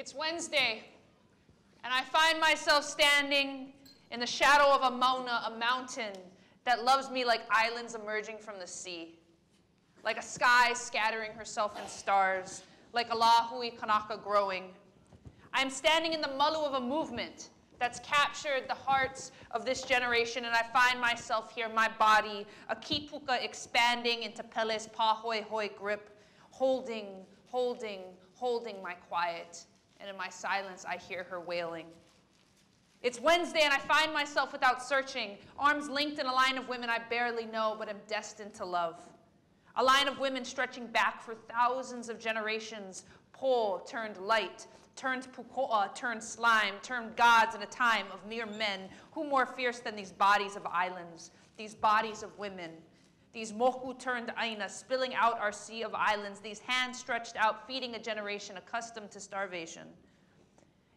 It's Wednesday, and I find myself standing in the shadow of a mauna, a mountain that loves me like islands emerging from the sea, like a sky scattering herself in stars, like a lahui kanaka growing. I am standing in the malu of a movement that's captured the hearts of this generation, and I find myself here, my body, a kipuka expanding into Pele's pahoehoe grip, holding, holding, holding my quiet, and in my silence I hear her wailing. It's Wednesday and I find myself without searching, arms linked in a line of women I barely know but am destined to love. A line of women stretching back for thousands of generations, po turned light, turned pukoa, turned slime, turned gods in a time of mere men. Who more fierce than these bodies of islands, these bodies of women? These moku turned aina, spilling out our sea of islands, these hands stretched out, feeding a generation accustomed to starvation.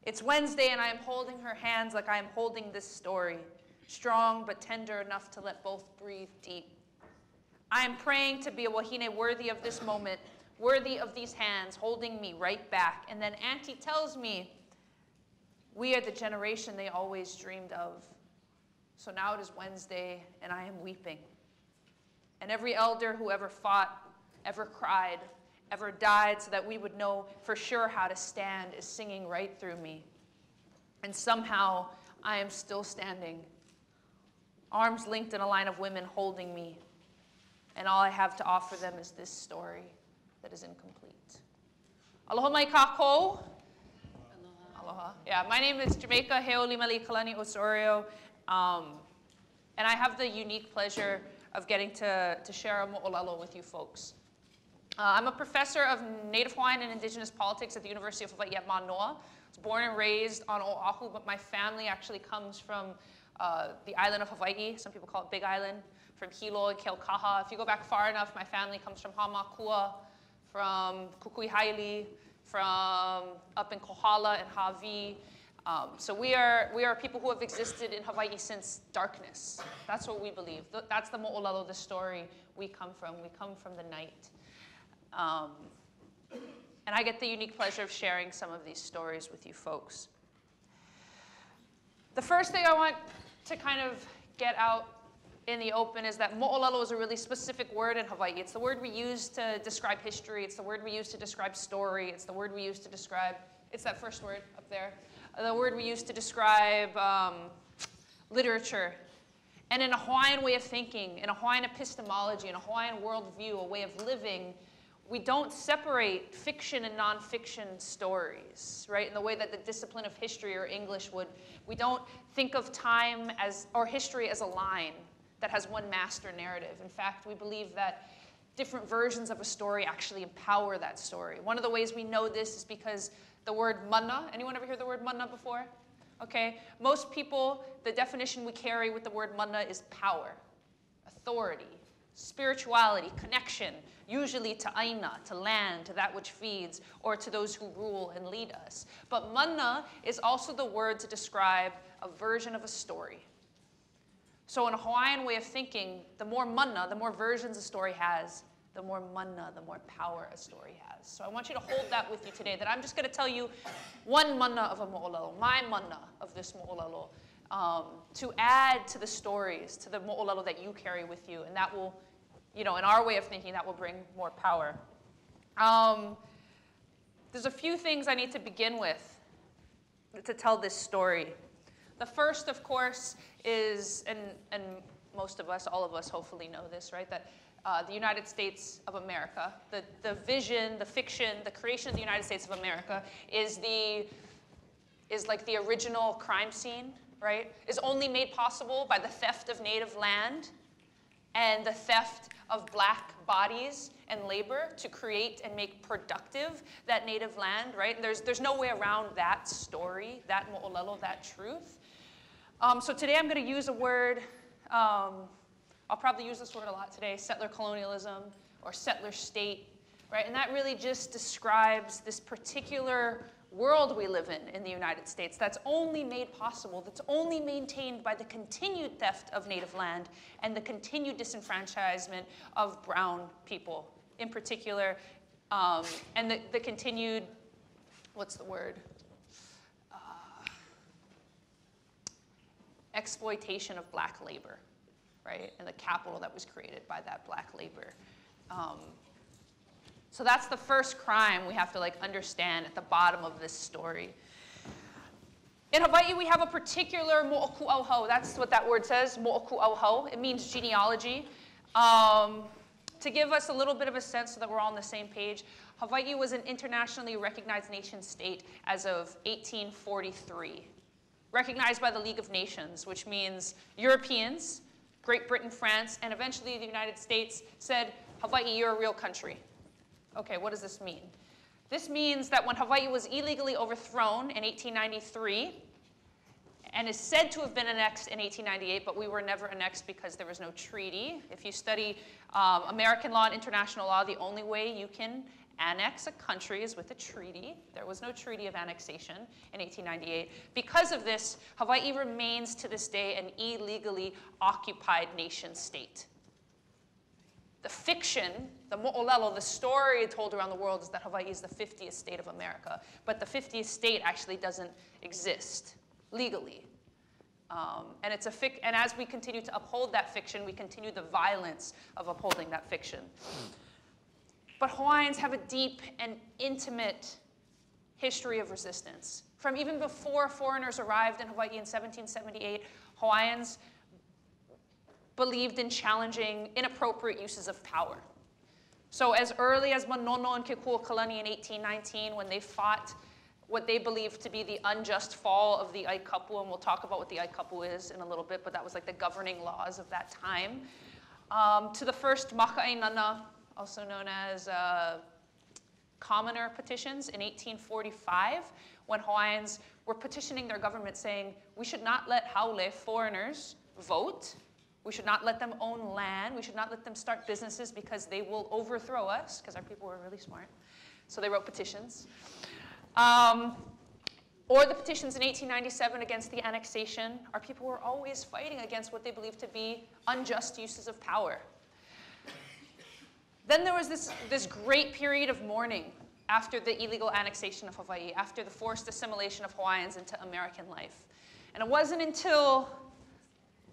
It's Wednesday, and I am holding her hands like I am holding this story, strong but tender enough to let both breathe deep. I am praying to be a wahine worthy of this moment, worthy of these hands holding me right back. And then Auntie tells me, we are the generation they always dreamed of. So now it is Wednesday, and I am weeping. And every elder who ever fought, ever cried, ever died so that we would know for sure how to stand is singing right through me. And somehow I am still standing, arms linked in a line of women holding me. And all I have to offer them is this story that is incomplete. Aloha mai kakou. Aloha. Yeah, my name is Jamaica Heolimeleikalani Osorio. Um, and I have the unique pleasure of getting to, to share a mo'olelo with you folks. Uh, I'm a professor of Native Hawaiian and Indigenous politics at the University of Hawaii at Manoa. I was born and raised on Oahu, but my family actually comes from uh, the island of Hawaii. Some people call it Big Island, from Hilo and Keaukaha. If you go back far enough, my family comes from Hamakua, from Kukuihaele, from up in Kohala and Hawi. Um, so we are, we are people who have existed in Hawaii since darkness. That's what we believe. That's the mo'olelo, the story we come from. We come from the night. Um, and I get the unique pleasure of sharing some of these stories with you folks. The first thing I want to kind of get out in the open is that mo'olelo is a really specific word in Hawaii. It's the word we use to describe history. It's the word we use to describe story. It's the word we use to describe, it's that first word up there. The word we use to describe um, literature. And in a Hawaiian way of thinking, in a Hawaiian epistemology, in a Hawaiian worldview, a way of living, we don't separate fiction and nonfiction stories, right? In the way that the discipline of history or English would. We don't think of time as, or history as a line that has one master narrative. In fact, we believe that different versions of a story actually empower that story. One of the ways we know this is because the word mana, anyone ever hear the word mana before? Okay, most people, the definition we carry with the word mana is power, authority, spirituality, connection, usually to aina, to land, to that which feeds, or to those who rule and lead us. But mana is also the word to describe a version of a story. So in a Hawaiian way of thinking, the more mana, the more versions a story has, the more mana, the more power a story has. So I want you to hold that with you today, that I'm just going to tell you one mana of a mo'olelo, my mana of this mo'olelo, um, to add to the stories, to the mo'olelo that you carry with you, and that will you know, in our way of thinking, that will bring more power. Um, there's a few things I need to begin with to tell this story. The first, of course, is, and, and most of us, all of us hopefully know this, right, that uh, the United States of America, the, the vision, the fiction, the creation of the United States of America is the, is like the original crime scene, right, is only made possible by the theft of native land and the theft of black bodies and labor to create and make productive that native land, right? There's, there's no way around that story, that mo'olelo, that truth. Um, so today I'm going to use a word, um, I'll probably use this word a lot today, settler colonialism or settler state, right? And that really just describes this particular world we live in in the United States that's only made possible, that's only maintained by the continued theft of native land and the continued disenfranchisement of brown people in particular, um, and the, the continued, what's the word? Uh, exploitation of black labor right? And the capital that was created by that black labor. Um, so that's the first crime we have to like understand at the bottom of this story. In Hawaii, we have a particular mo'oku'auhau. That's what that word says, mo'oku'auhau. It means genealogy. Um, to give us a little bit of a sense so that we're all on the same page, Hawaii was an internationally recognized nation state as of 1843, recognized by the League of Nations, which means Europeans, Great Britain, France, and eventually the United States said, Hawaii, you're a real country. Okay, what does this mean? This means that when Hawaii was illegally overthrown in 1893, and is said to have been annexed in 1898, but we were never annexed because there was no treaty. If you study um, American law and international law, the only way you can annex a country is with a treaty. There was no treaty of annexation in 1898. Because of this, Hawaii remains to this day an illegally occupied nation state. The fiction, the mo'olelo, the story told around the world is that Hawaii is the 50th state of America. But the 50th state actually doesn't exist legally. Um, and, it's a fic and as we continue to uphold that fiction, we continue the violence of upholding that fiction. But Hawaiians have a deep and intimate history of resistance. From even before foreigners arrived in Hawaii in 1778, Hawaiians believed in challenging inappropriate uses of power. So as early as Manono and Kekuaokalani in 1819, when they fought what they believed to be the unjust fall of the Aikapu, and we'll talk about what the Aikapu is in a little bit, but that was like the governing laws of that time, um, to the first Maka'ainana, also known as uh, commoner petitions in 1845, when Hawaiians were petitioning their government saying, we should not let haole, foreigners, vote, we should not let them own land. We should not let them start businesses because they will overthrow us, because our people were really smart. So they wrote petitions. Um, or the petitions in 1897 against the annexation. Our people were always fighting against what they believed to be unjust uses of power. Then there was this, this great period of mourning after the illegal annexation of Hawaii, after the forced assimilation of Hawaiians into American life. And it wasn't until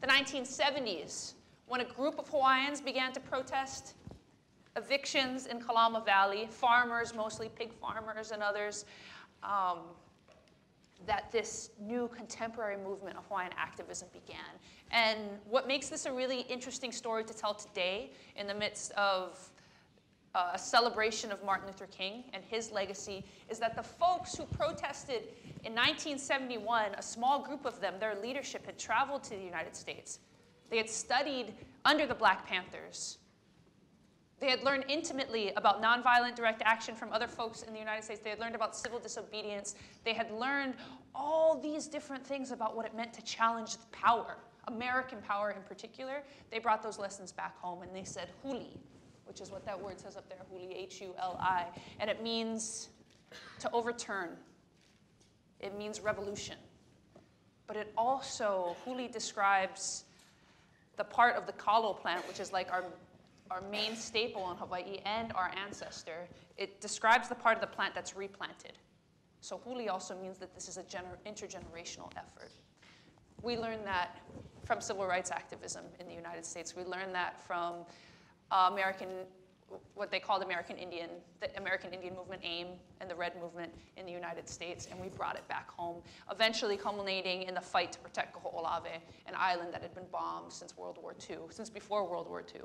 the 1970s, when a group of Hawaiians began to protest evictions in Kalama Valley, farmers, mostly pig farmers and others, um, that this new contemporary movement of Hawaiian activism began. And what makes this a really interesting story to tell today in the midst of uh, a celebration of Martin Luther King and his legacy is that the folks who protested in 1971, a small group of them, their leadership had traveled to the United States. They had studied under the Black Panthers. They had learned intimately about nonviolent direct action from other folks in the United States. They had learned about civil disobedience. They had learned all these different things about what it meant to challenge power, American power in particular. They brought those lessons back home and they said, huli, which is what that word says up there, huli, H-U-L-I. And it means to overturn, it means revolution. But it also, Huli describes the part of the kalo plant, which is like our, our main staple in Hawaii and our ancestor. It describes the part of the plant that's replanted. So Huli also means that this is an intergenerational effort. We learned that from civil rights activism in the United States. We learned that from uh, American what they called American Indian, the American Indian movement AIM and the Red movement in the United States, and we brought it back home, eventually culminating in the fight to protect Kaho'olawe, an island that had been bombed since World War II, since before World War II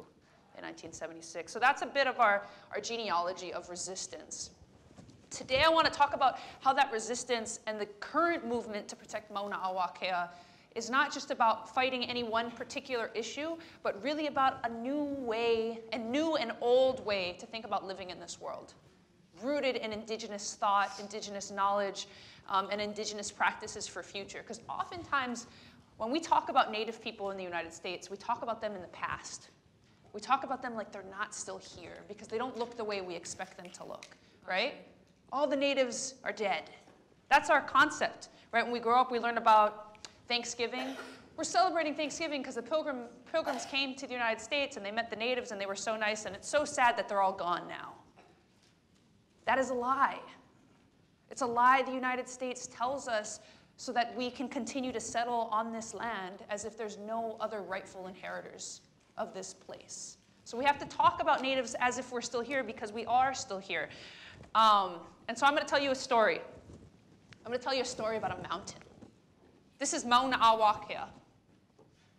in 1976. So that's a bit of our, our genealogy of resistance. Today I want to talk about how that resistance and the current movement to protect Mauna a Wakea is not just about fighting any one particular issue, but really about a new way, a new and old way to think about living in this world, rooted in indigenous thought, indigenous knowledge, um, and indigenous practices for future. Because oftentimes, when we talk about Native people in the United States, we talk about them in the past. We talk about them like they're not still here because they don't look the way we expect them to look, right? All the natives are dead. That's our concept, right? When we grow up, we learn about Thanksgiving. We're celebrating Thanksgiving because the pilgrim, pilgrims came to the United States and they met the natives and they were so nice, and it's so sad that they're all gone now. That is a lie. It's a lie the United States tells us so that we can continue to settle on this land as if there's no other rightful inheritors of this place. So we have to talk about natives as if we're still here because we are still here. Um, and so I'm going to tell you a story. I'm going to tell you a story about a mountain. This is Mauna a Wakea,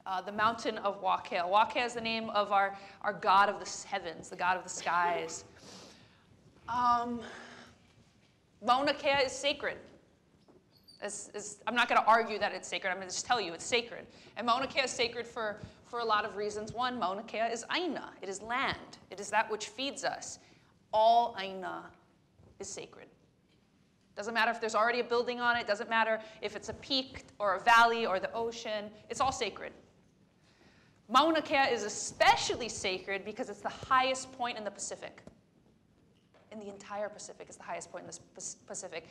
uh, the mountain of Wakea. Wakea is the name of our, our God of the heavens, the God of the skies. Um, Mauna Kea is sacred. It's, it's, I'm not going to argue that it's sacred. I'm going to just tell you it's sacred. And Mauna Kea is sacred for, for a lot of reasons. One, Mauna Kea is Aina. It is land. It is that which feeds us. All Aina is sacred. Doesn't matter if there's already a building on it. Doesn't matter if it's a peak or a valley or the ocean. It's all sacred. Mauna Kea is especially sacred because it's the highest point in the Pacific. In the entire Pacific, it's the highest point in the Pacific.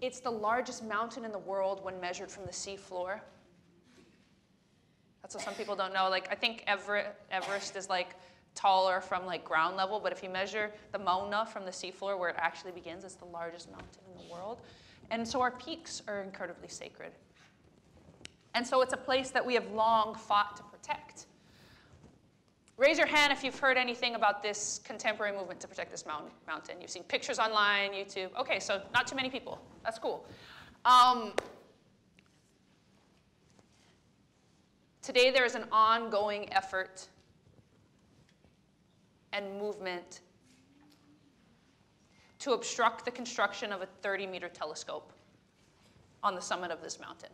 It's the largest mountain in the world when measured from the seafloor. That's what some people don't know. Like, I think Everest, Everest is like taller from like ground level, but if you measure the Mauna from the seafloor where it actually begins, it's the largest mountain in the world. And so our peaks are incredibly sacred. And so it's a place that we have long fought to protect. Raise your hand if you've heard anything about this contemporary movement to protect this mountain. You've seen pictures online, YouTube. Okay, so not too many people. That's cool. Um, today there is an ongoing effort and movement to obstruct the construction of a 30 meter telescope on the summit of this mountain.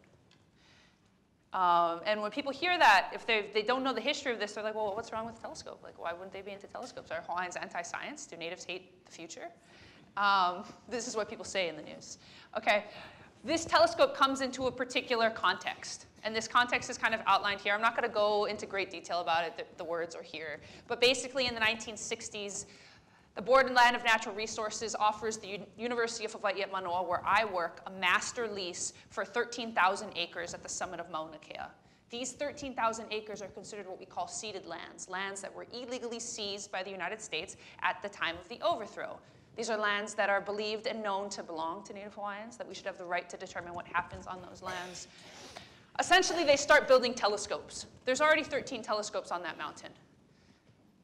Um, and when people hear that, if they, they don't know the history of this, they're like, well, what's wrong with the telescope? Like, why wouldn't they be into telescopes? Are Hawaiians anti-science? Do natives hate the future? Um, this is what people say in the news. Okay, this telescope comes into a particular context. And this context is kind of outlined here. I'm not going to go into great detail about it. The, the words are here. But basically, in the 1960s, the Board and Land of Natural Resources offers the U University of Hawaii at Manoa, where I work, a master lease for 13,000 acres at the summit of Mauna Kea. These 13,000 acres are considered what we call ceded lands, lands that were illegally seized by the United States at the time of the overthrow. These are lands that are believed and known to belong to Native Hawaiians, that we should have the right to determine what happens on those lands. Essentially, they start building telescopes. There's already 13 telescopes on that mountain.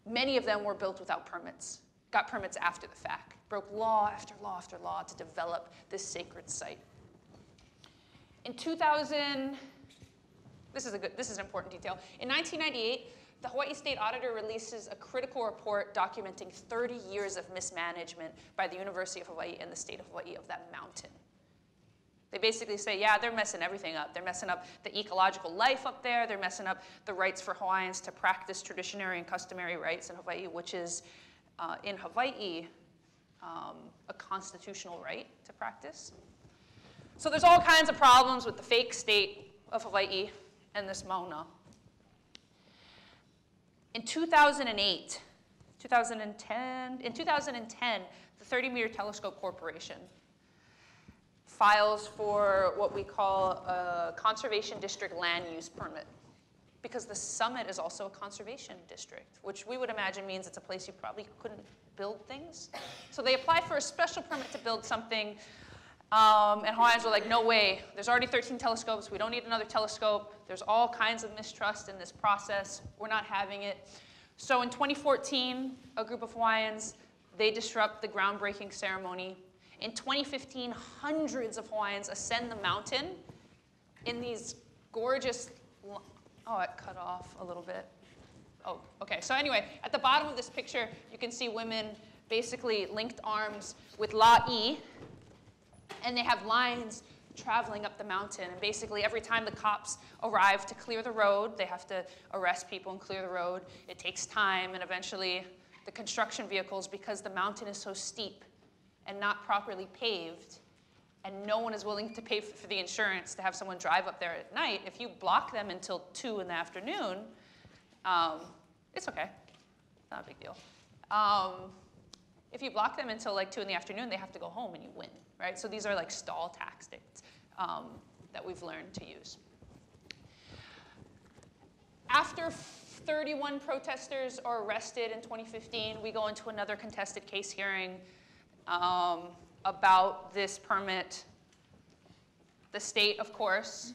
Many of them were built without permits, got permits after the fact, broke law after law after law to develop this sacred site. In 2000, this is, a good, this is an important detail. In 1998, the Hawaii State Auditor releases a critical report documenting 30 years of mismanagement by the University of Hawaii and the state of Hawaii of that mountain. They basically say, yeah, they're messing everything up. They're messing up the ecological life up there. They're messing up the rights for Hawaiians to practice traditionary and customary rights in Hawaii, which is uh, in Hawaii um, a constitutional right to practice. So there's all kinds of problems with the fake state of Hawaii and this Mauna. In 2008, 2010, in 2010, the 30 Meter Telescope Corporation files for what we call a conservation district land use permit. Because the summit is also a conservation district, which we would imagine means it's a place you probably couldn't build things. So they apply for a special permit to build something, um, and Hawaiians were like, no way, there's already 13 telescopes, we don't need another telescope, there's all kinds of mistrust in this process, we're not having it. So in 2014, a group of Hawaiians, they disrupt the groundbreaking ceremony in 2015, hundreds of Hawaiians ascend the mountain in these gorgeous, oh, it cut off a little bit. Oh, okay. So anyway, at the bottom of this picture, you can see women basically linked arms with la'i, and they have lines traveling up the mountain. And basically, every time the cops arrive to clear the road, they have to arrest people and clear the road. It takes time, and eventually, the construction vehicles, because the mountain is so steep, and not properly paved, and no one is willing to pay for the insurance to have someone drive up there at night, if you block them until 2 in the afternoon, um, it's okay. Not a big deal. Um, if you block them until like 2 in the afternoon, they have to go home and you win, right? So these are like stall tactics um, that we've learned to use. After 31 protesters are arrested in 2015, we go into another contested case hearing um, about this permit the state, of course,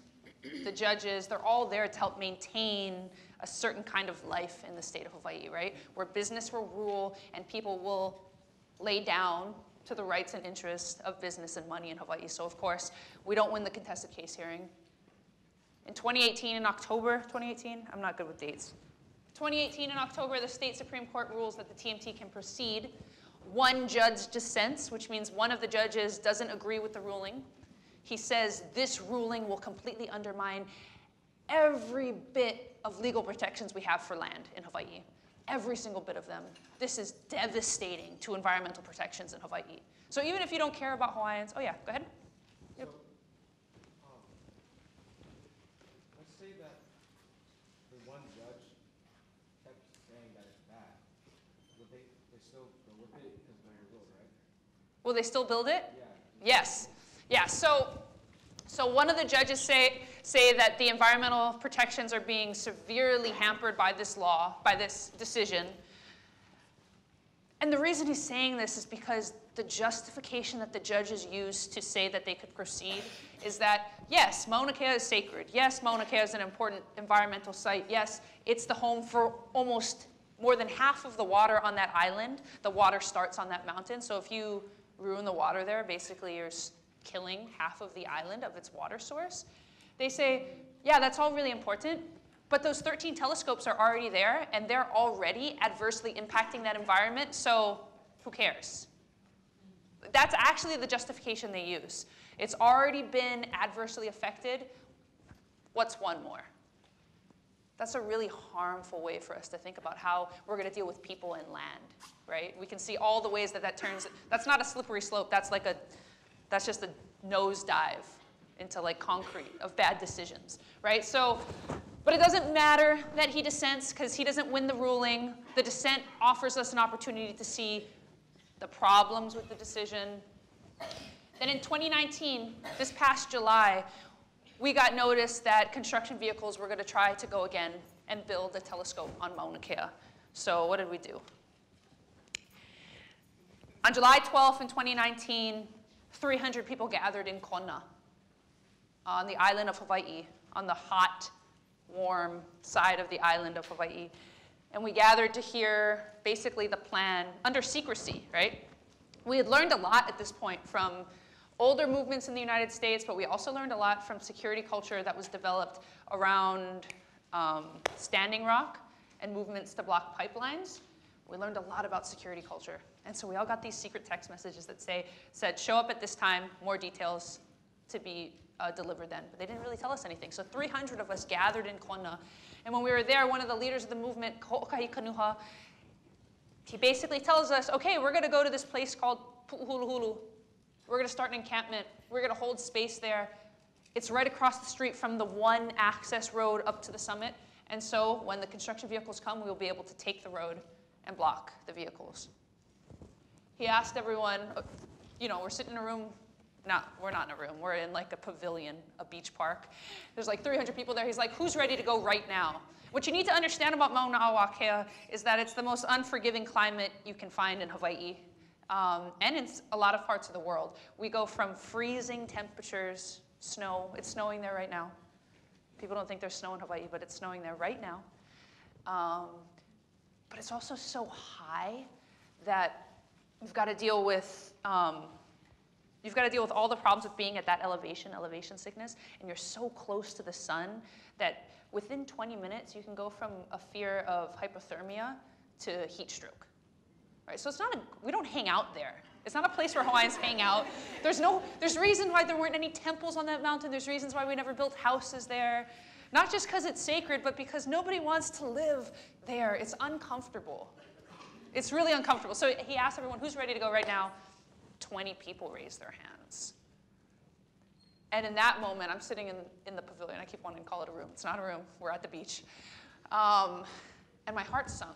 the judges, they're all there to help maintain a certain kind of life in the state of Hawaii, right? Where business will rule and people will lay down to the rights and interests of business and money in Hawaii. So, of course, we don't win the contested case hearing. In 2018, in October 2018, I'm not good with dates. 2018, in October, the state Supreme Court rules that the TMT can proceed. One judge dissents, which means one of the judges doesn't agree with the ruling. He says this ruling will completely undermine every bit of legal protections we have for land in Hawaii. Every single bit of them. This is devastating to environmental protections in Hawaii. So even if you don't care about Hawaiians, oh yeah, go ahead. Yep. So, um, let's say that the one judge kept saying that it's bad. Would they, they still go with it because they're your rule, right? Will they still build it? Yeah. Yes. Yeah. So, so one of the judges say say that the environmental protections are being severely hampered by this law, by this decision. And the reason he's saying this is because the justification that the judges used to say that they could proceed is that, yes, Mauna Kea is sacred. Yes, Mauna Kea is an important environmental site. Yes, it's the home for almost more than half of the water on that island. The water starts on that mountain. So if you ruin the water there, basically you're killing half of the island of its water source. They say, yeah, that's all really important, but those 13 telescopes are already there, and they're already adversely impacting that environment, so who cares? That's actually the justification they use. It's already been adversely affected. What's one more? That's a really harmful way for us to think about how we're going to deal with people and land, right? We can see all the ways that that turns. That's not a slippery slope. That's like a, that's just a nosedive into like concrete of bad decisions, right? So, but it doesn't matter that he dissents because he doesn't win the ruling. The dissent offers us an opportunity to see the problems with the decision. Then in 2019, this past July, we got notice that construction vehicles were going to try to go again and build a telescope on Mauna Kea. So what did we do? On July 12th in 2019, 300 people gathered in Kona on the island of Hawaii, on the hot, warm side of the island of Hawaii. And we gathered to hear basically the plan under secrecy, right? We had learned a lot at this point from older movements in the United States, but we also learned a lot from security culture that was developed around um, Standing Rock and movements to block pipelines. We learned a lot about security culture. And so we all got these secret text messages that say, said, show up at this time, more details to be uh, delivered then, but they didn't really tell us anything. So 300 of us gathered in Kona. And when we were there, one of the leaders of the movement, Ho'okahi Kanuha, he basically tells us, okay, we're going to go to this place called Pu'uhuluhulu. We're going to start an encampment. We're going to hold space there. It's right across the street from the one access road up to the summit. And so when the construction vehicles come, we'll be able to take the road and block the vehicles. He asked everyone, uh, you know, we're sitting in a room not, we're not in a room. We're in like a pavilion, a beach park. There's like 300 people there. He's like, who's ready to go right now? What you need to understand about Mauna Kea is that it's the most unforgiving climate you can find in Hawaii um, and in a lot of parts of the world. We go from freezing temperatures, snow, it's snowing there right now. People don't think there's snow in Hawaii, but it's snowing there right now. Um, but it's also so high that you've got to deal with um, You've got to deal with all the problems with being at that elevation, elevation sickness, and you're so close to the sun that within 20 minutes you can go from a fear of hypothermia to heat stroke. Right? So it's not a, we don't hang out there. It's not a place where Hawaiians hang out. There's no, there's reasons why there weren't any temples on that mountain. There's reasons why we never built houses there. Not just because it's sacred, but because nobody wants to live there. It's uncomfortable. It's really uncomfortable. So he asked everyone, who's ready to go right now? 20 people raised their hands. And in that moment, I'm sitting in, in the pavilion. I keep wanting to call it a room. It's not a room. We're at the beach. Um, and my heart sunk.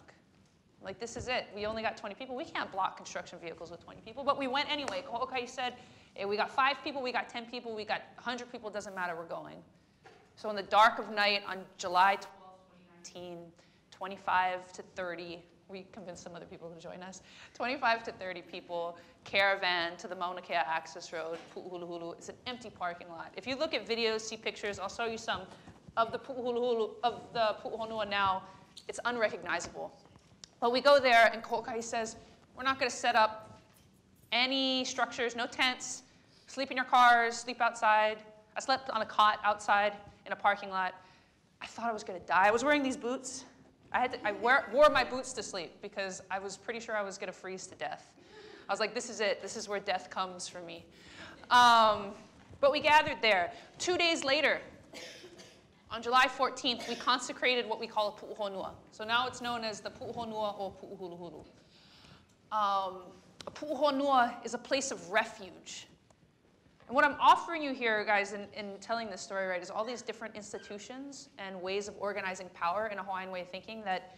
Like, this is it. We only got 20 people. We can't block construction vehicles with 20 people, but we went anyway. Okay, said, hey, we got five people, we got 10 people, we got 100 people, doesn't matter, we're going. So in the dark of night on July 12, 2019, 25 to 30 we convinced some other people to join us. 25 to 30 people, caravan to the Mauna Kea access road, Pu'uhuluhulu. It's an empty parking lot. If you look at videos, see pictures, I'll show you some of the Pu'uhuluhulu, of the Pu'uhonua now. It's unrecognizable. But we go there, and Kokai says, we're not going to set up any structures, no tents, sleep in your cars, sleep outside. I slept on a cot outside in a parking lot. I thought I was going to die. I was wearing these boots. I, had to, I wear, wore my boots to sleep because I was pretty sure I was going to freeze to death. I was like, this is it. This is where death comes for me. Um, but we gathered there. Two days later, on July 14th, we consecrated what we call a pu'uhonua. So now it's known as the pu'uhonua or pu'uhuluhulu. Um, a pu'uhonua is a place of refuge. And what I'm offering you here, guys, in, in telling this story, right, is all these different institutions and ways of organizing power in a Hawaiian way of thinking that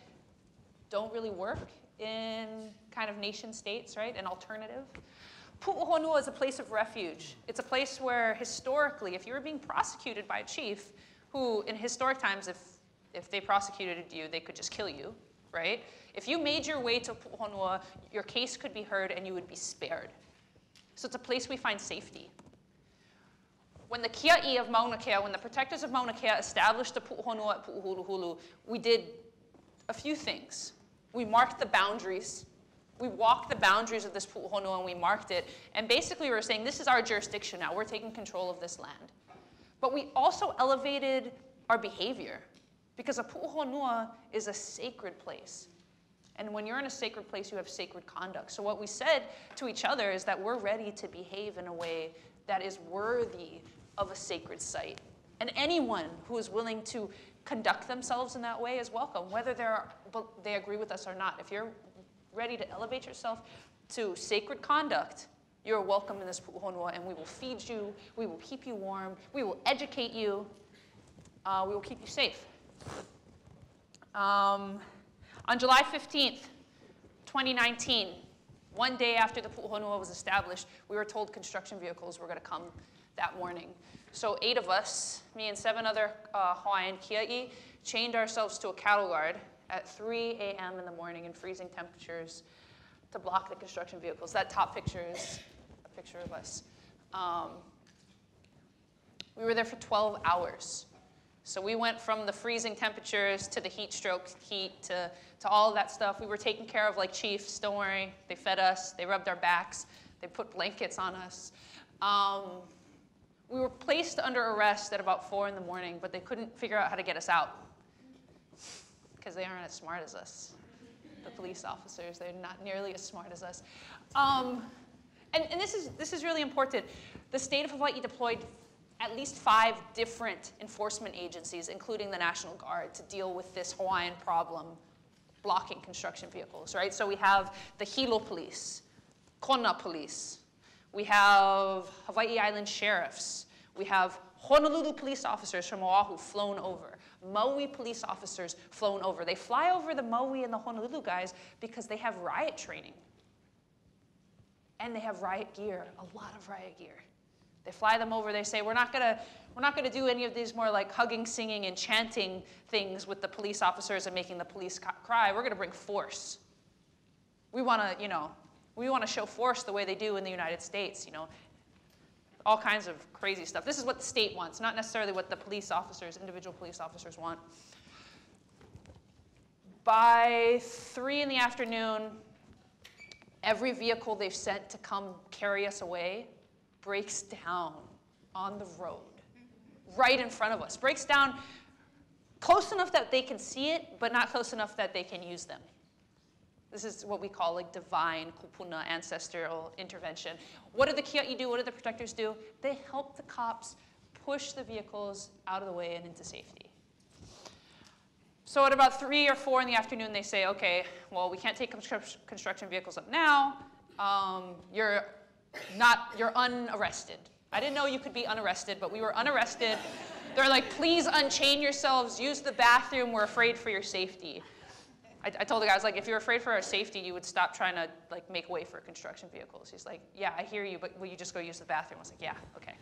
don't really work in kind of nation states, right, an alternative. Pu'uhonua is a place of refuge. It's a place where historically, if you were being prosecuted by a chief, who in historic times, if, if they prosecuted you, they could just kill you, right? If you made your way to Pu'uhonua, your case could be heard and you would be spared. So it's a place we find safety when the Kia'i of Mauna Kea, when the protectors of Mauna Kea established the Pu'uhonua at Pu'uhuluhulu, we did a few things. We marked the boundaries. We walked the boundaries of this Pu'uhonua and we marked it. And basically we were saying, this is our jurisdiction now. We're taking control of this land. But we also elevated our behavior because a Pu'uhonua is a sacred place. And when you're in a sacred place, you have sacred conduct. So what we said to each other is that we're ready to behave in a way that is worthy of a sacred site. And anyone who is willing to conduct themselves in that way is welcome, whether they're, they agree with us or not. If you're ready to elevate yourself to sacred conduct, you're welcome in this pu'uhonua, and we will feed you, we will keep you warm, we will educate you, uh, we will keep you safe. Um, on July 15th, 2019, one day after the pu'uhonua was established, we were told construction vehicles were going to come that morning. So eight of us, me and seven other uh, Hawaiian kia'i, chained ourselves to a cattle guard at 3 a.m. in the morning in freezing temperatures to block the construction vehicles. That top picture is picture of us. Um, we were there for 12 hours. So we went from the freezing temperatures to the heat stroke heat to, to all of that stuff. We were taken care of like chiefs, don't worry. They fed us, they rubbed our backs, they put blankets on us. Um, we were placed under arrest at about 4 in the morning, but they couldn't figure out how to get us out because they aren't as smart as us. The police officers, they're not nearly as smart as us. Um, and, and this, is, this is really important. The state of Hawaii deployed at least five different enforcement agencies, including the National Guard, to deal with this Hawaiian problem blocking construction vehicles, right? So we have the Hilo Police, Kona Police, we have Hawaii Island sheriffs. We have Honolulu police officers from Oahu flown over. Maui police officers flown over. They fly over the Maui and the Honolulu guys because they have riot training. And they have riot gear, a lot of riot gear. They fly them over, they say, we're not gonna, we're not gonna do any of these more like hugging, singing, and chanting things with the police officers and making the police cry. We're gonna bring force. We wanna, you know, we want to show force the way they do in the United States, you know, all kinds of crazy stuff. This is what the state wants, not necessarily what the police officers, individual police officers want. By three in the afternoon, every vehicle they've sent to come carry us away breaks down on the road, right in front of us. Breaks down close enough that they can see it, but not close enough that they can use them. This is what we call like divine kupuna ancestral intervention. What do the kia'i do? What do the protectors do? They help the cops push the vehicles out of the way and into safety. So at about three or four in the afternoon, they say, okay, well, we can't take construction vehicles up now. Um, you're not, you're unarrested. I didn't know you could be unarrested, but we were unarrested. They're like, please unchain yourselves, use the bathroom, we're afraid for your safety. I, I, told the guy, I was like, if you're afraid for our safety, you would stop trying to like make way for construction vehicles. He's like, yeah, I hear you, but will you just go use the bathroom? I was like, yeah, okay.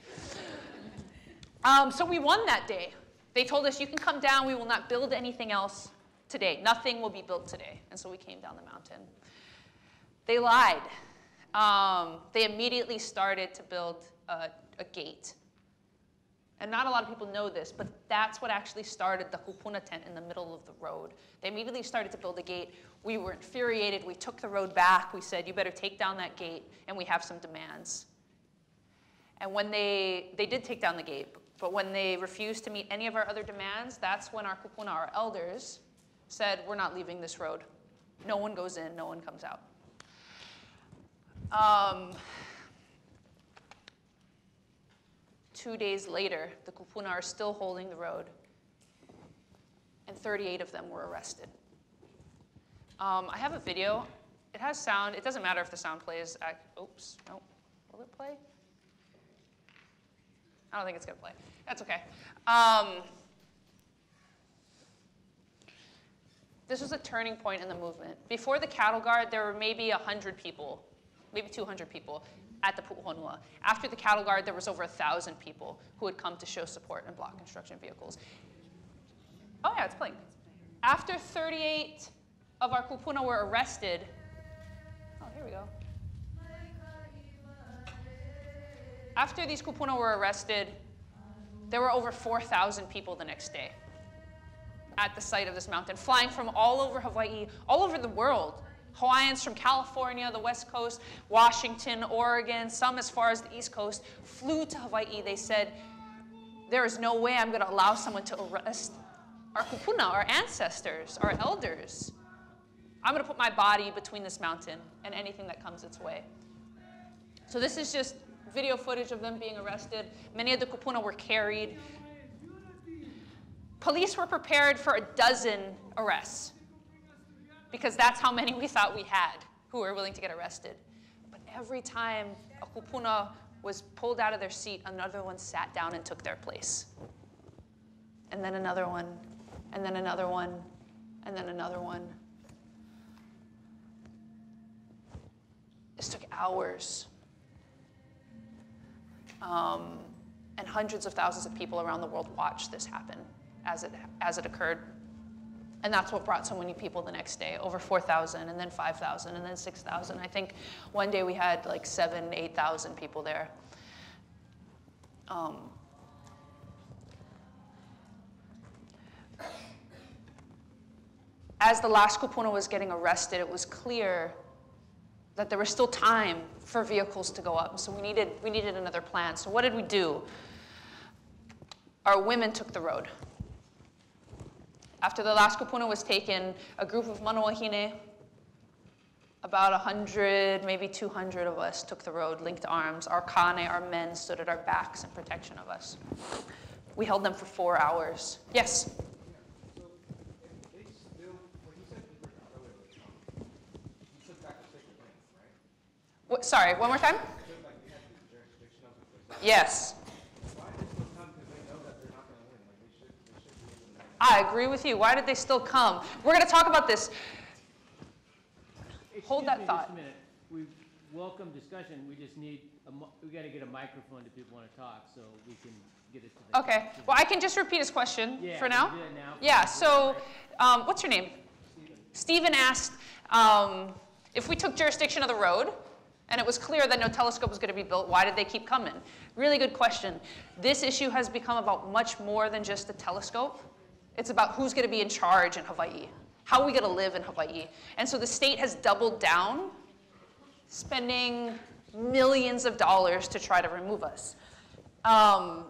Um, so we won that day. They told us, you can come down, we will not build anything else today. Nothing will be built today. And so we came down the mountain. They lied. Um, they immediately started to build a, a gate. And not a lot of people know this, but that's what actually started the kupuna tent in the middle of the road. They immediately started to build a gate. We were infuriated. We took the road back. We said, you better take down that gate, and we have some demands. And when they, they did take down the gate, but when they refused to meet any of our other demands, that's when our kupuna, our elders, said, we're not leaving this road. No one goes in, no one comes out. Um, two days later, the kupuna are still holding the road, and 38 of them were arrested. Um, I have a video. It has sound. It doesn't matter if the sound plays. oops, no. Will it play? I don't think it's going to play. That's okay. Um, this was a turning point in the movement. Before the cattle guard, there were maybe 100 people, maybe 200 people at the Pu'uhonua. After the cattle guard, there was over 1,000 people who had come to show support and block construction vehicles. Oh yeah, it's playing. After 38 of our kupuna were arrested, oh, here we go. After these kupuna were arrested, there were over 4,000 people the next day at the site of this mountain, flying from all over Hawaii, all over the world. Hawaiians from California, the West Coast, Washington, Oregon, some as far as the East Coast, flew to Hawaii. They said, there is no way I'm going to allow someone to arrest our kupuna, our ancestors, our elders. I'm going to put my body between this mountain and anything that comes its way. So this is just video footage of them being arrested. Many of the kupuna were carried. Police were prepared for a dozen arrests because that's how many we thought we had who were willing to get arrested. But every time a kupuna was pulled out of their seat, another one sat down and took their place. And then another one, and then another one, and then another one. This took hours. Um, and hundreds of thousands of people around the world watched this happen as it, as it occurred. And that's what brought so many people the next day, over 4,000 and then 5,000 and then 6,000. I think one day we had like seven, 8,000 people there. Um, as the last kupuna was getting arrested, it was clear that there was still time for vehicles to go up. So we needed, we needed another plan. So what did we do? Our women took the road. After the last kupuna was taken, a group of mana wahine, about 100, maybe 200 of us took the road, linked arms. Our kane, our men, stood at our backs in protection of us. We held them for four hours. Yes? What, sorry, one more time? Yes. I agree with you. Why did they still come? We're going to talk about this. Excuse Hold that thought. Just a minute. We welcome discussion. We just need, a, we got to get a microphone if people want to talk so we can get it to the. Okay. Well, I can just repeat his question Yeah, for now. now. Yeah. So, um, what's your name? Stephen asked um, if we took jurisdiction of the road and it was clear that no telescope was going to be built, why did they keep coming? Really good question. This issue has become about much more than just a telescope. It's about who's going to be in charge in Hawaii. How are we going to live in Hawaii? And so the state has doubled down, spending millions of dollars to try to remove us. Um,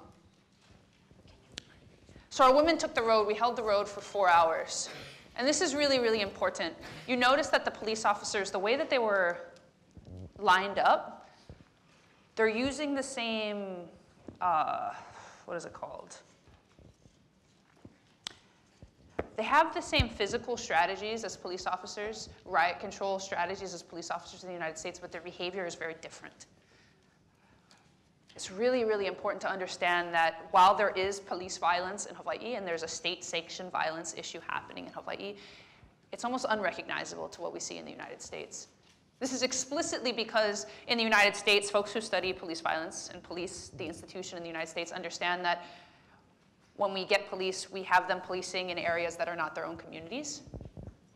so our women took the road. We held the road for four hours. And this is really, really important. You notice that the police officers, the way that they were lined up, they're using the same, uh, what is it called? They have the same physical strategies as police officers, riot control strategies as police officers in the United States, but their behavior is very different. It's really, really important to understand that while there is police violence in Hawaii and there's a state-sanctioned violence issue happening in Hawaii, it's almost unrecognizable to what we see in the United States. This is explicitly because in the United States, folks who study police violence and police, the institution in the United States, understand that when we get police, we have them policing in areas that are not their own communities.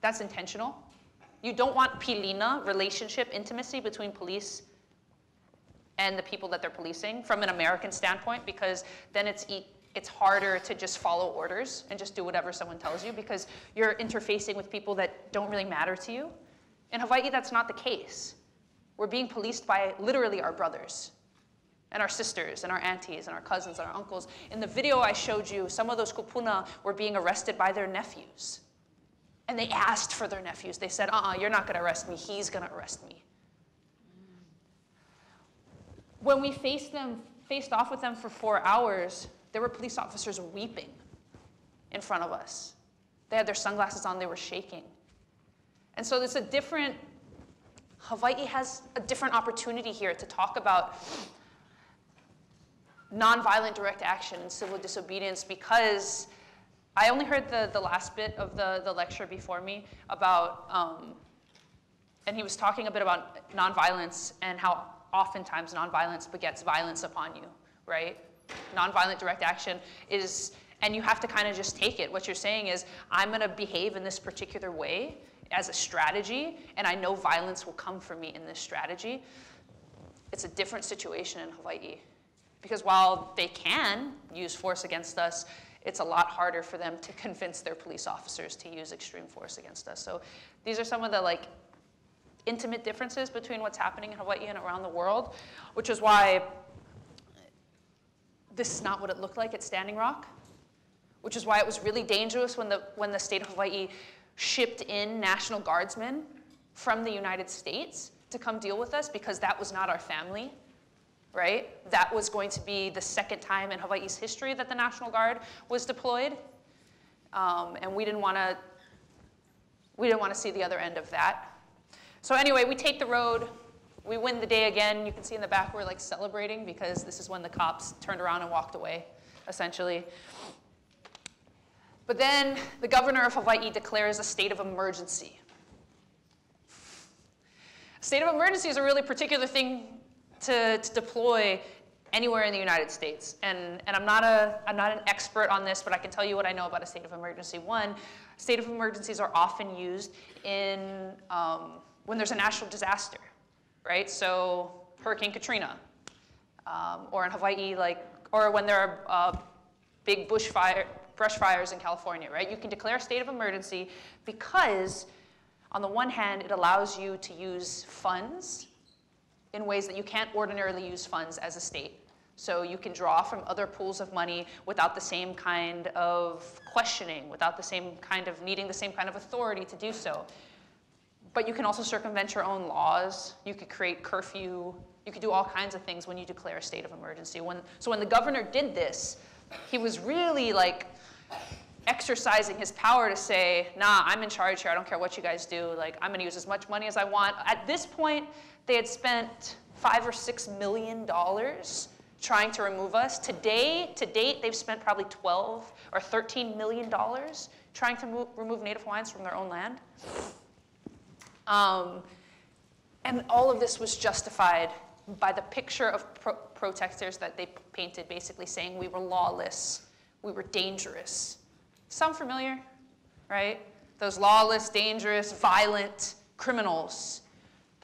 That's intentional. You don't want pilina, relationship, intimacy between police and the people that they're policing from an American standpoint because then it's e- it's harder to just follow orders and just do whatever someone tells you because you're interfacing with people that don't really matter to you. In Hawaii, that's not the case. We're being policed by literally our brothers and our sisters and our aunties and our cousins and our uncles. In the video I showed you, some of those kupuna were being arrested by their nephews. And they asked for their nephews. They said, uh uh-uh, uh, you are not going to arrest me. He's going to arrest me. When we faced them, faced off with them for four hours, there were police officers weeping in front of us. They had their sunglasses on, they were shaking. And so there's a different, Hawaii has a different opportunity here to talk about nonviolent direct action and civil disobedience because I only heard the, the last bit of the, the lecture before me about, um, and he was talking a bit about nonviolence and how oftentimes nonviolence begets violence upon you, right? Nonviolent direct action is, and you have to kind of just take it. What you're saying is, I'm going to behave in this particular way as a strategy, and I know violence will come for me in this strategy. It's a different situation in Hawaii. Because while they can use force against us, it's a lot harder for them to convince their police officers to use extreme force against us. So these are some of the like intimate differences between what's happening in Hawaii and around the world, which is why this is not what it looked like at Standing Rock, which is why it was really dangerous when the, when the state of Hawaii shipped in National Guardsmen from the United States to come deal with us because that was not our family right? That was going to be the second time in Hawaii's history that the National Guard was deployed. Um, and we didn't want to we didn't want to see the other end of that. So anyway, we take the road. We win the day again. You can see in the back we're like celebrating because this is when the cops turned around and walked away, essentially. But then the governor of Hawaii declares a state of emergency. A state of emergency is a really particular thing to, to deploy anywhere in the United States. And, and I'm, not a, I'm not an expert on this, but I can tell you what I know about a state of emergency. One, state of emergencies are often used in um, when there's a national disaster, right? So Hurricane Katrina, um, or in Hawaii, like, or when there are uh, big bushfire, brush fires in California, right? You can declare a state of emergency because, on the one hand, it allows you to use funds in ways that you can't ordinarily use funds as a state. So you can draw from other pools of money without the same kind of questioning, without the same kind of needing the same kind of authority to do so. But you can also circumvent your own laws. You could create curfew. You could do all kinds of things when you declare a state of emergency. When, so when the governor did this, he was really like exercising his power to say, nah, I'm in charge here. I don't care what you guys do. Like, I'm going to use as much money as I want. At this point, they had spent five or six million dollars trying to remove us. Today, to date, they've spent probably 12 or 13 million dollars trying to move, remove Native Hawaiians from their own land. Um, and all of this was justified by the picture of pro protesters that they painted, basically saying we were lawless, we were dangerous. Sound familiar? Right? Those lawless, dangerous, violent criminals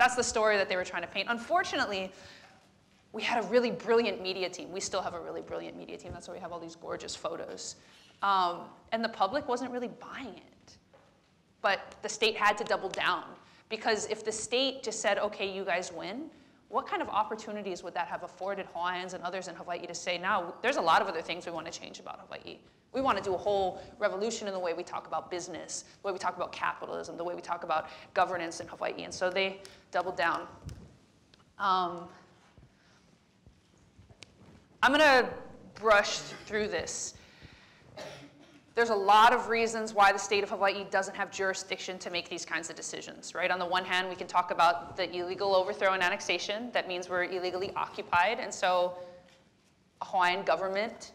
that's the story that they were trying to paint. Unfortunately, we had a really brilliant media team. We still have a really brilliant media team. That's why we have all these gorgeous photos. Um, and the public wasn't really buying it. But the state had to double down. Because if the state just said, okay, you guys win, what kind of opportunities would that have afforded Hawaiians and others in Hawaii to say, now, there's a lot of other things we want to change about Hawaii. We want to do a whole revolution in the way we talk about business, the way we talk about capitalism, the way we talk about governance in Hawaii. And so they doubled down. Um, I'm going to brush through this. There's a lot of reasons why the state of Hawaii doesn't have jurisdiction to make these kinds of decisions, right? On the one hand, we can talk about the illegal overthrow and annexation. That means we're illegally occupied, and so a Hawaiian government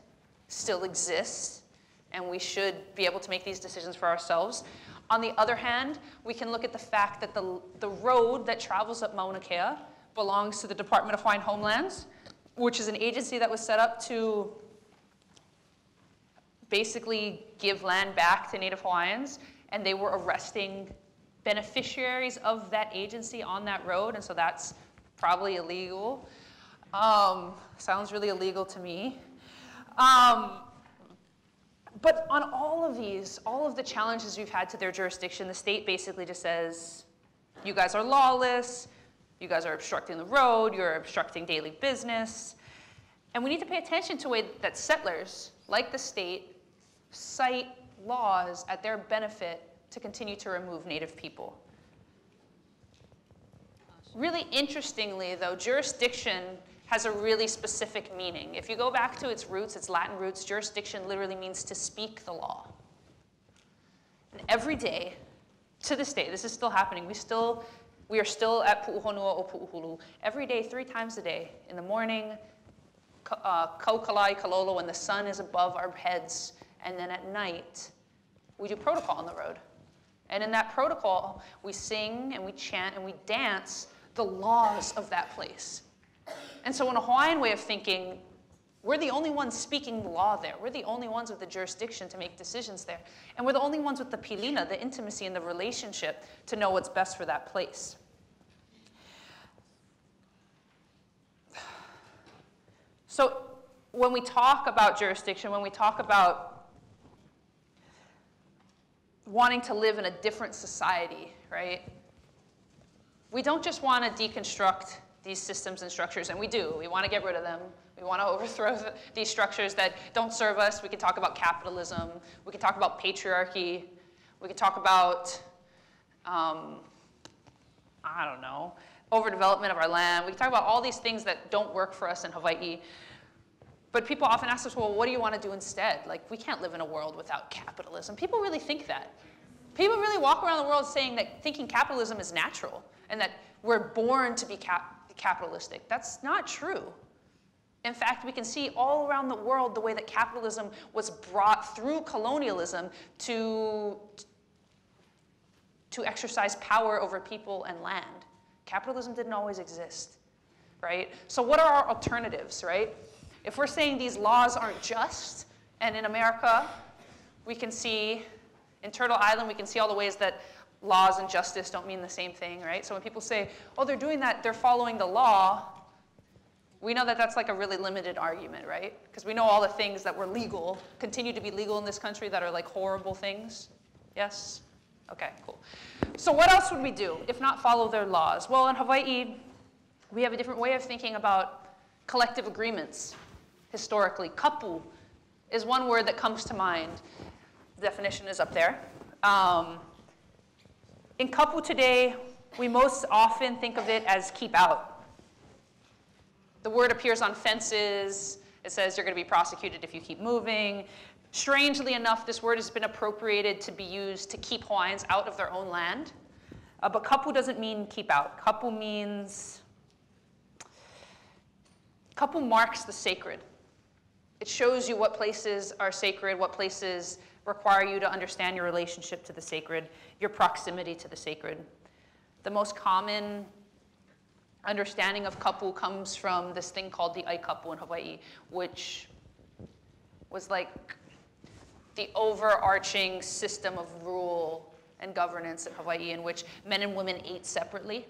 still exists and we should be able to make these decisions for ourselves. On the other hand, we can look at the fact that the, the road that travels up Mauna Kea belongs to the Department of Hawaiian Homelands, which is an agency that was set up to basically give land back to Native Hawaiians, and they were arresting beneficiaries of that agency on that road, and so that's probably illegal. Um, sounds really illegal to me. Um, but on all of these, all of the challenges we've had to their jurisdiction, the state basically just says, you guys are lawless, you guys are obstructing the road, you're obstructing daily business. And we need to pay attention to the way that settlers, like the state, cite laws at their benefit to continue to remove native people. Really interestingly, though, jurisdiction has a really specific meaning. If you go back to its roots, its Latin roots, jurisdiction literally means to speak the law. And every day, to this day, this is still happening. We still, we are still at Pu'uhonua o Pu'uhulu. Every day, three times a day, in the morning, uh, Kaukalai Kalolo, when the sun is above our heads, and then at night, we do protocol on the road. And in that protocol, we sing and we chant and we dance the laws of that place. And so, in a Hawaiian way of thinking, we're the only ones speaking the law there. We're the only ones with the jurisdiction to make decisions there. And we're the only ones with the pilina, the intimacy and the relationship to know what's best for that place. So, when we talk about jurisdiction, when we talk about wanting to live in a different society, right? We don't just want to deconstruct these systems and structures, and we do. We want to get rid of them. We want to overthrow the, these structures that don't serve us. We can talk about capitalism. We can talk about patriarchy. We can talk about, um, I don't know, overdevelopment of our land. We can talk about all these things that don't work for us in Hawaii. But people often ask us, well, what do you want to do instead? Like, we can't live in a world without capitalism. People really think that. People really walk around the world saying that thinking capitalism is natural and that we're born to be cap capitalistic. That's not true. In fact, we can see all around the world the way that capitalism was brought through colonialism to, to exercise power over people and land. Capitalism didn't always exist, right? So what are our alternatives, right? If we're saying these laws aren't just, and in America, we can see, in Turtle Island, we can see all the ways that laws and justice don't mean the same thing, right? So when people say, oh, they're doing that, they're following the law, we know that that's like a really limited argument, right? Because we know all the things that were legal, continue to be legal in this country that are like horrible things. Yes? Okay, cool. So what else would we do if not follow their laws? Well, in Hawaii, we have a different way of thinking about collective agreements historically. Kapu is one word that comes to mind. The definition is up there. Um, in Kapu today, we most often think of it as keep out. The word appears on fences. It says you're going to be prosecuted if you keep moving. Strangely enough, this word has been appropriated to be used to keep Hawaiians out of their own land. Uh, but kapu doesn't mean keep out. Kapu means, kapu marks the sacred. It shows you what places are sacred, what places require you to understand your relationship to the sacred, your proximity to the sacred. The most common understanding of kapu comes from this thing called the Aikapu in Hawaii, which was like the overarching system of rule and governance in Hawaii in which men and women ate separately.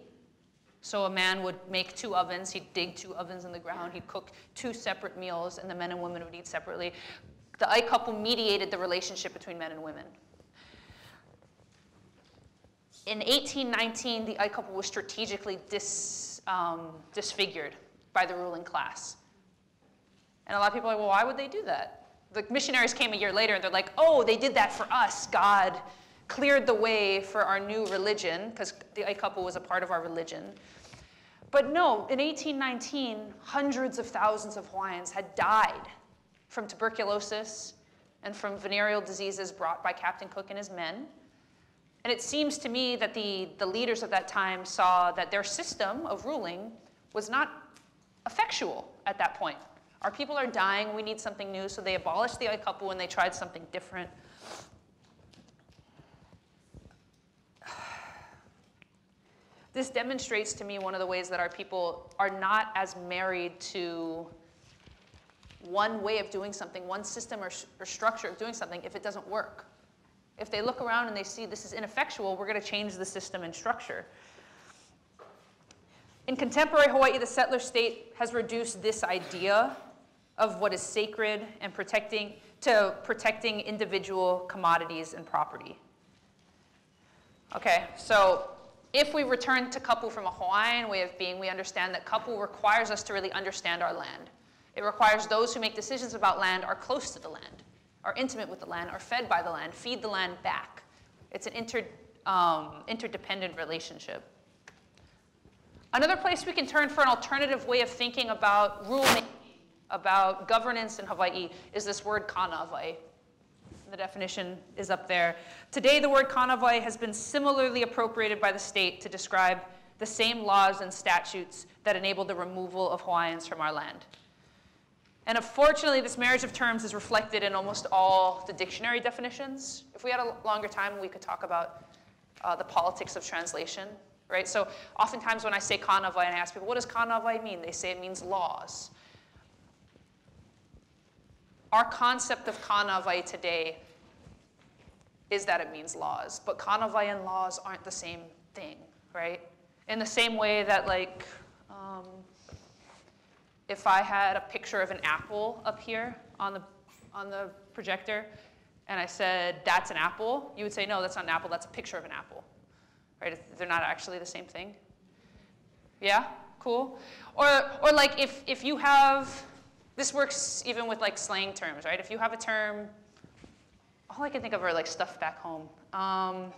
So a man would make two ovens, he'd dig two ovens in the ground, he'd cook two separate meals, and the men and women would eat separately the Aikapu mediated the relationship between men and women. In 1819, the Aikapu was strategically dis, um, disfigured by the ruling class. And a lot of people are like, well, why would they do that? The missionaries came a year later and they're like, oh, they did that for us. God cleared the way for our new religion, because the Aikapu was a part of our religion. But no, in 1819, hundreds of thousands of Hawaiians had died from tuberculosis and from venereal diseases brought by Captain Cook and his men. And it seems to me that the, the leaders of that time saw that their system of ruling was not effectual at that point. Our people are dying, we need something new, so they abolished the Aikapu and they tried something different. This demonstrates to me one of the ways that our people are not as married to one way of doing something, one system or, or structure of doing something if it doesn't work. If they look around and they see this is ineffectual, we're going to change the system and structure. In contemporary Hawaii, the settler state has reduced this idea of what is sacred and protecting to protecting individual commodities and property. Okay, so if we return to kapu from a Hawaiian way of being, we understand that kapu requires us to really understand our land. It requires those who make decisions about land are close to the land, are intimate with the land, are fed by the land, feed the land back. It's an inter, um, interdependent relationship. Another place we can turn for an alternative way of thinking about rulemaking, about governance in Hawaii, is this word kanawai. The definition is up there. Today, the word kanawai has been similarly appropriated by the state to describe the same laws and statutes that enable the removal of Hawaiians from our land. And unfortunately, this marriage of terms is reflected in almost all the dictionary definitions. If we had a longer time, we could talk about uh, the politics of translation, right? So oftentimes when I say kanawai and I ask people, what does kanawai mean? They say it means laws. Our concept of kanawai today is that it means laws, but kanawai and laws aren't the same thing, right? In the same way that like, um, if I had a picture of an apple up here on the, on the projector, and I said, that's an apple, you would say, no, that's not an apple, that's a picture of an apple, right? They're not actually the same thing. Yeah, cool. Or, or like if, if you have, this works even with like slang terms, right? If you have a term, all I can think of are like stuff back home. Um,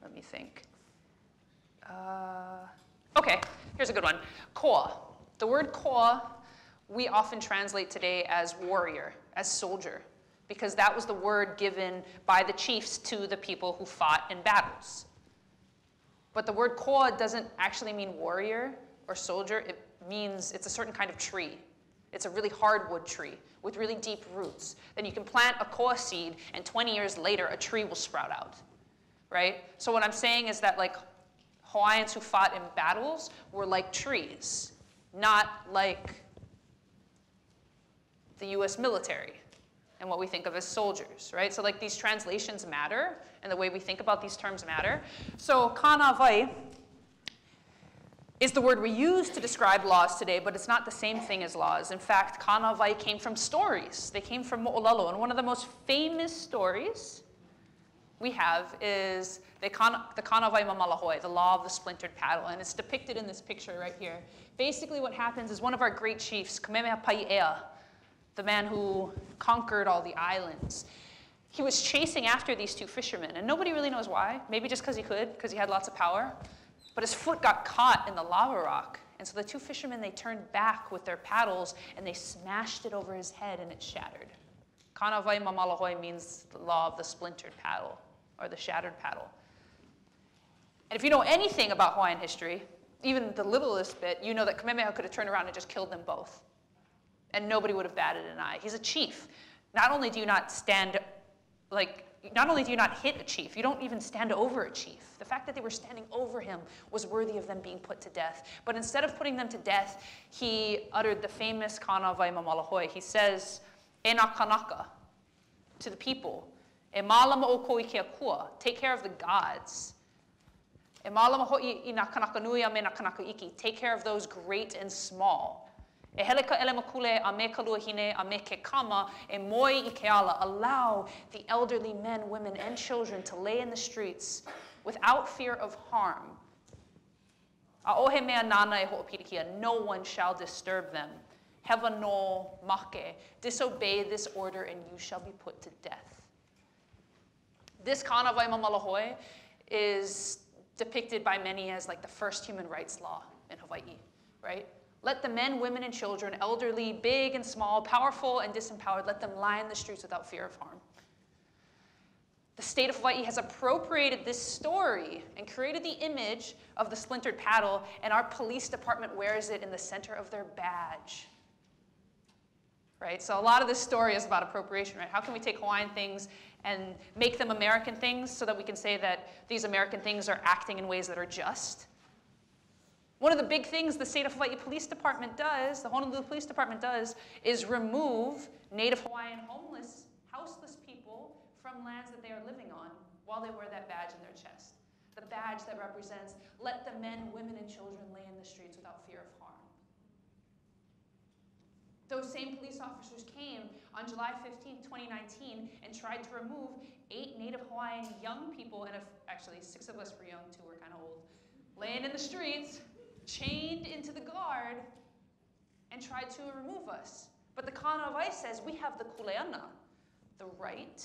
let me think. Uh, okay, here's a good one. Koa. The word koa we often translate today as warrior, as soldier, because that was the word given by the chiefs to the people who fought in battles. But the word koa doesn't actually mean warrior or soldier. It means it's a certain kind of tree. It's a really hardwood tree with really deep roots. Then you can plant a koa seed, and 20 years later, a tree will sprout out, right? So what I'm saying is that like Hawaiians who fought in battles were like trees, not like the US military and what we think of as soldiers, right? So like these translations matter and the way we think about these terms matter. So kanawai is the word we use to describe laws today, but it's not the same thing as laws. In fact, kanawai came from stories. They came from mo'olelo, and one of the most famous stories we have is the, kan the mamalahoi, the law of the splintered paddle, and it's depicted in this picture right here. Basically what happens is one of our great chiefs, Kamehameha the man who conquered all the islands, he was chasing after these two fishermen, and nobody really knows why. Maybe just because he could, because he had lots of power. But his foot got caught in the lava rock, and so the two fishermen, they turned back with their paddles, and they smashed it over his head, and it shattered. Kanawai mamalahoi means the law of the splintered paddle, or the shattered paddle. And if you know anything about Hawaiian history, even the littlest bit, you know that Kamehameha could have turned around and just killed them both and nobody would have batted an eye. He's a chief. Not only do you not stand, like, not only do you not hit a chief, you don't even stand over a chief. The fact that they were standing over him was worthy of them being put to death. But instead of putting them to death, he uttered the famous Kanawai Mamalahoi. He says, Ena kanaka, to the people, E malama o koi ke akua, take care of the gods. E malama hoi i na kanaka nui a me na kanaka iki, take care of those great and small. E heleka ele a me kalua hine a me ke kama e moi i ke ala. Allow the elderly men, women, and children to lay in the streets without fear of harm. A ohe mea nana e ho'opirikia, no one shall disturb them. Heva no make, disobey this order and you shall be put to death. This kanawai mamalahoi is depicted by many as like the first human rights law in Hawaii, right? Let the men, women, and children, elderly, big and small, powerful and disempowered, let them lie in the streets without fear of harm. The state of Hawaii has appropriated this story and created the image of the splintered paddle, and our police department wears it in the center of their badge. Right? So a lot of this story is about appropriation, right? How can we take Hawaiian things and make them American things so that we can say that these American things are acting in ways that are just? One of the big things the state of Hawaii Police Department does, the Honolulu Police Department does, is remove Native Hawaiian homeless, houseless people from lands that they are living on while they wear that badge in their chest. The badge that represents, let the men, women, and children lay in the streets without fear of harm. Those same police officers came on July 15, 2019, and tried to remove eight Native Hawaiian young people, and actually six of us were young, two were kind of old, laying in the streets chained into the guard and tried to remove us. But the kanawai says we have the kuleana, the right,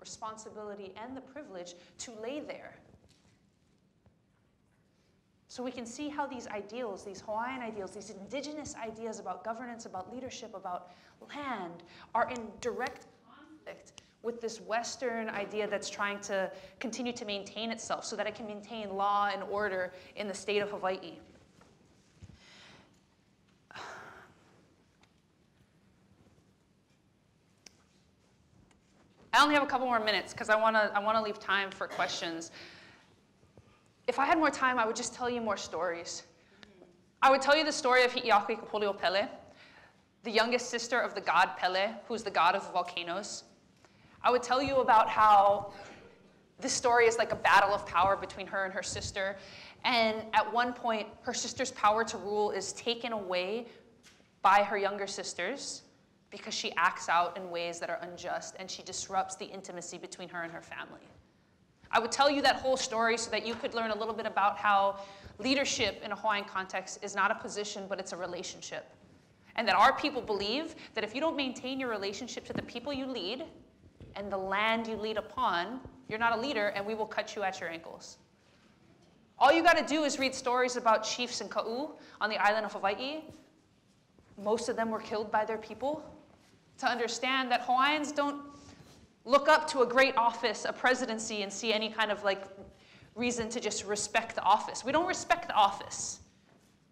responsibility, and the privilege to lay there. So we can see how these ideals, these Hawaiian ideals, these indigenous ideas about governance, about leadership, about land, are in direct conflict with this Western idea that's trying to continue to maintain itself so that it can maintain law and order in the state of Hawaii. I only have a couple more minutes because I want to I want to leave time for questions. If I had more time, I would just tell you more stories. I would tell you the story of Hi'iaka Kapolio Pele, the youngest sister of the god Pele, who's the god of volcanoes. I would tell you about how this story is like a battle of power between her and her sister. And at one point, her sister's power to rule is taken away by her younger sisters because she acts out in ways that are unjust and she disrupts the intimacy between her and her family. I would tell you that whole story so that you could learn a little bit about how leadership in a Hawaiian context is not a position, but it's a relationship. And that our people believe that if you don't maintain your relationship to the people you lead and the land you lead upon, you're not a leader and we will cut you at your ankles. All you got to do is read stories about chiefs in Ka'u on the island of Hawaii. Most of them were killed by their people to understand that Hawaiians don't look up to a great office, a presidency, and see any kind of like reason to just respect the office. We don't respect the office.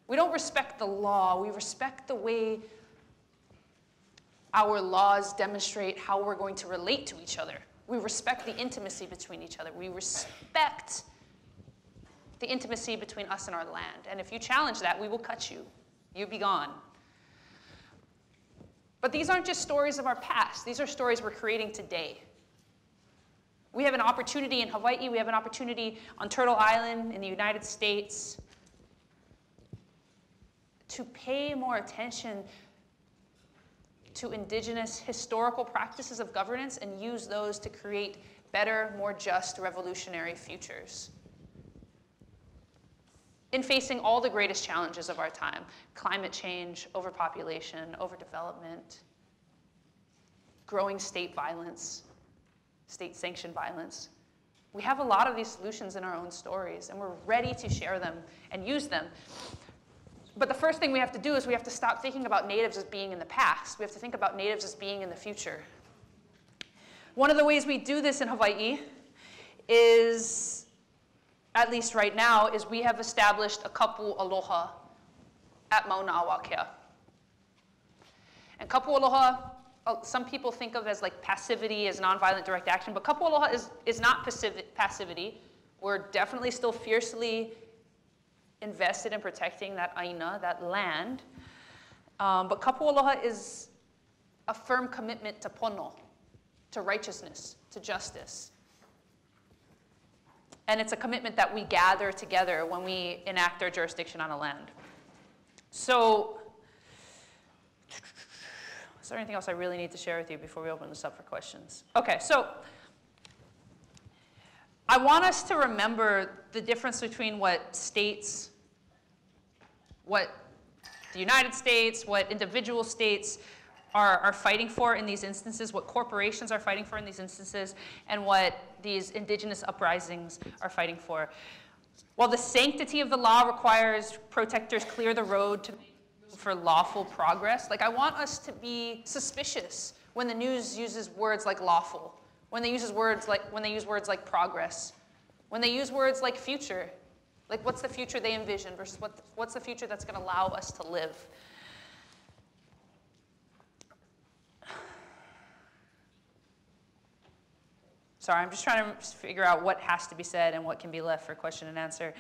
We don't respect the law. We respect the way our laws demonstrate how we're going to relate to each other. We respect the intimacy between each other. We respect the intimacy between us and our land. And if you challenge that, we will cut you. You be gone. But these aren't just stories of our past, these are stories we're creating today. We have an opportunity in Hawaii, we have an opportunity on Turtle Island in the United States to pay more attention to indigenous historical practices of governance and use those to create better, more just, revolutionary futures in facing all the greatest challenges of our time climate change, overpopulation, overdevelopment, growing state violence, state sanctioned violence. We have a lot of these solutions in our own stories, and we're ready to share them and use them. But the first thing we have to do is we have to stop thinking about natives as being in the past. We have to think about natives as being in the future. One of the ways we do this in Hawaii is at least right now, is we have established a kapu aloha at Mauna Awakea. And kapu aloha, uh, some people think of as like passivity, as nonviolent direct action, but kapu aloha is, is not passivity. We're definitely still fiercely invested in protecting that aina, that land. Um, but kapu aloha is a firm commitment to pono, to righteousness, to justice. And it's a commitment that we gather together when we enact our jurisdiction on a land. So, is there anything else I really need to share with you before we open this up for questions? Okay, so I want us to remember the difference between what states, what the United States, what individual states are, are fighting for in these instances, what corporations are fighting for in these instances, and what these indigenous uprisings are fighting for. While the sanctity of the law requires protectors clear the road to for lawful progress, like I want us to be suspicious when the news uses words like lawful, when they uses words like when they use words like progress, when they use words like future, like what's the future they envision versus what, what's the future that's going to allow us to live. Sorry, I'm just trying to figure out what has to be said and what can be left for question and answer.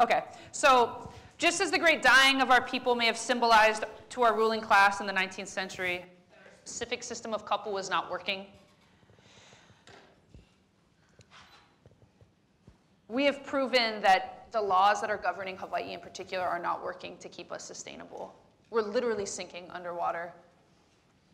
Okay, so just as the great dying of our people may have symbolized to our ruling class in the 19th century, our system of kapu was not working. We have proven that the laws that are governing Hawaii in particular are not working to keep us sustainable. We're literally sinking underwater.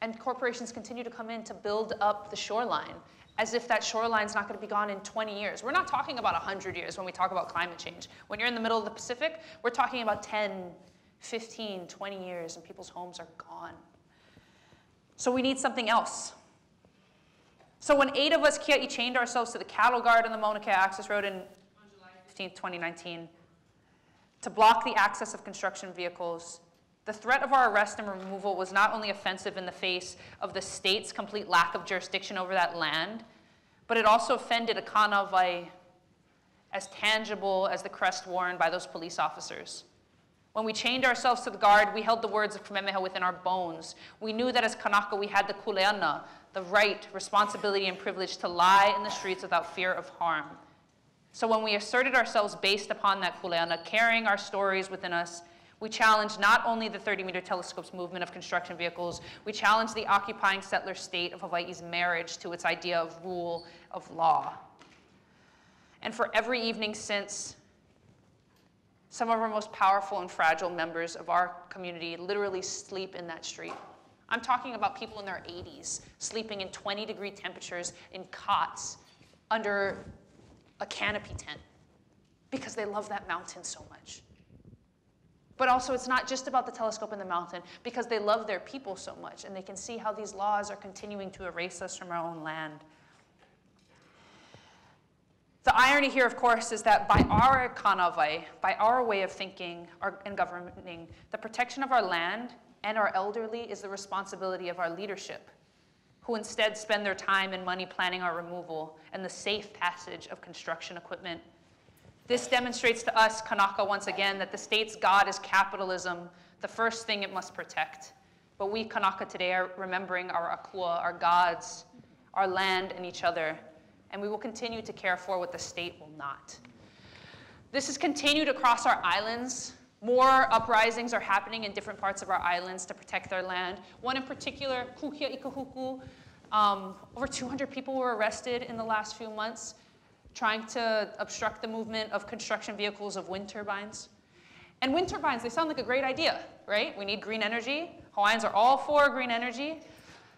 And corporations continue to come in to build up the shoreline as if that shoreline's not going to be gone in 20 years. We're not talking about 100 years when we talk about climate change. When you're in the middle of the Pacific, we're talking about 10, 15, 20 years, and people's homes are gone. So we need something else. So when eight of us Kia'i chained ourselves to the cattle guard on the Mauna Kea Access Road in, July 15, 2019, to block the access of construction vehicles, the threat of our arrest and removal was not only offensive in the face of the state's complete lack of jurisdiction over that land, but it also offended a kanawai as tangible as the crest worn by those police officers. When we chained ourselves to the guard, we held the words of Kamehameha within our bones. We knew that as Kanaka, we had the kuleana, the right, responsibility, and privilege to lie in the streets without fear of harm. So when we asserted ourselves based upon that kuleana, carrying our stories within us, we challenged not only the 30-meter telescope's movement of construction vehicles, we challenged the occupying settler state of Hawaii's marriage to its idea of rule of law. And for every evening since, some of our most powerful and fragile members of our community literally sleep in that street. I'm talking about people in their 80s sleeping in 20 degree temperatures in cots under a canopy tent because they love that mountain so much. But also, it's not just about the telescope and the mountain because they love their people so much and they can see how these laws are continuing to erase us from our own land. The irony here, of course, is that by our kanawai, by our way of thinking and governing, the protection of our land and our elderly is the responsibility of our leadership, who instead spend their time and money planning our removal and the safe passage of construction equipment this demonstrates to us, Kanaka, once again, that the state's God is capitalism, the first thing it must protect. But we, Kanaka, today are remembering our akua, our gods, our land, and each other. And we will continue to care for what the state will not. This has continued across our islands. More uprisings are happening in different parts of our islands to protect their land. One in particular, Ku Kia'i Kahuku, um, over 200 people were arrested in the last few months trying to obstruct the movement of construction vehicles of wind turbines. And wind turbines, they sound like a great idea, right? We need green energy. Hawaiians are all for green energy.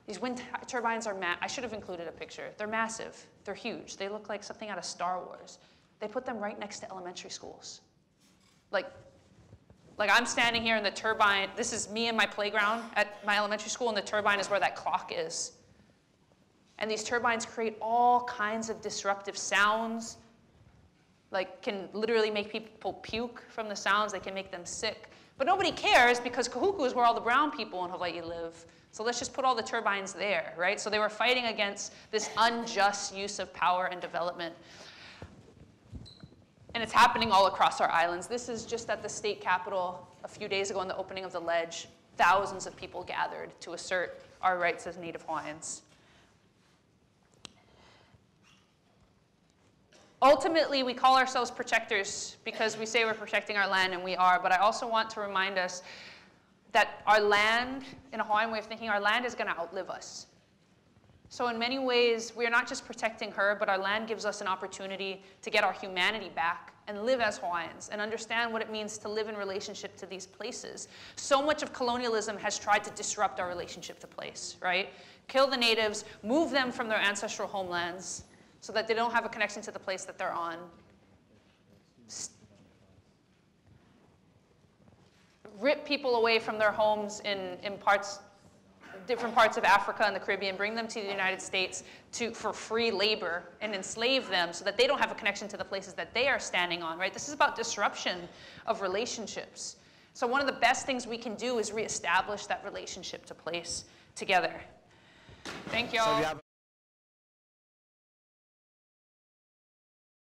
These wind turbines are, ma I should have included a picture. They're massive, they're huge. They look like something out of Star Wars. They put them right next to elementary schools. Like, like I'm standing here in the turbine, this is me in my playground at my elementary school and the turbine is where that clock is. And these turbines create all kinds of disruptive sounds, like can literally make people puke from the sounds, they can make them sick. But nobody cares because Kahuku is where all the brown people in Hawaii live. So let's just put all the turbines there, right? So they were fighting against this unjust use of power and development. And it's happening all across our islands. This is just at the state capitol a few days ago in the opening of the ledge. Thousands of people gathered to assert our rights as Native Hawaiians. Ultimately, we call ourselves protectors because we say we're protecting our land, and we are. But I also want to remind us that our land, in a Hawaiian way of thinking, our land is going to outlive us. So in many ways, we are not just protecting her, but our land gives us an opportunity to get our humanity back and live as Hawaiians and understand what it means to live in relationship to these places. So much of colonialism has tried to disrupt our relationship to place, right? Kill the natives, move them from their ancestral homelands, so that they don't have a connection to the place that they're on. Rip people away from their homes in, in parts, different parts of Africa and the Caribbean, bring them to the United States to, for free labor and enslave them so that they don't have a connection to the places that they are standing on, right? This is about disruption of relationships. So one of the best things we can do is reestablish that relationship to place together. Thank you all.